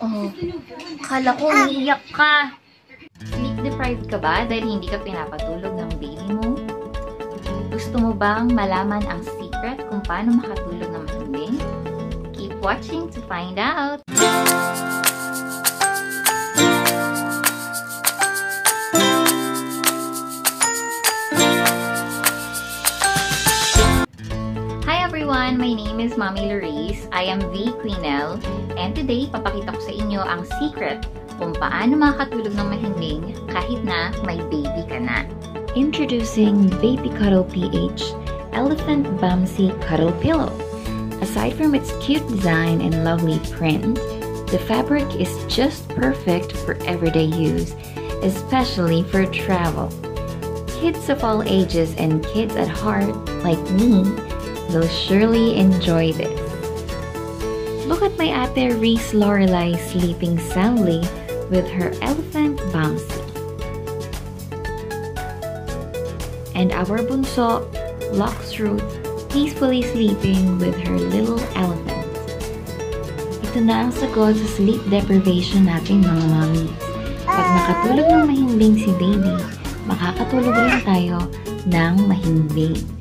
Oh. Kala ko umiyak ka. Sleep deprived ka ba dahil hindi ka pinapatulog ng baby mo? Gusto mo bang malaman ang secret kung paano makatulog ng matinding? Keep watching to find out! Everyone! My name is Mommy Larice. I am the Queenel. And today, papakita ko sa inyo ang secret kung paano makatulog ng mahimbing kahit na may baby ka na. Introducing Baby Cuddle PH Elephant Bumsy Cuddle Pillow. Aside from its cute design and lovely print, the fabric is just perfect for everyday use, especially for travel. Kids of all ages and kids at heart, like me, will surely enjoy this. Look at my ate Reese Lorelei sleeping soundly with her elephant Bamsi. And our bunso, Lux Ruth, peacefully sleeping with her little elephant. Ito na ang sagot sa sleep deprivation natin mga mommies. Pag nakatulog ng mahimbing si baby, makakatulog rin tayo ng mahimbing.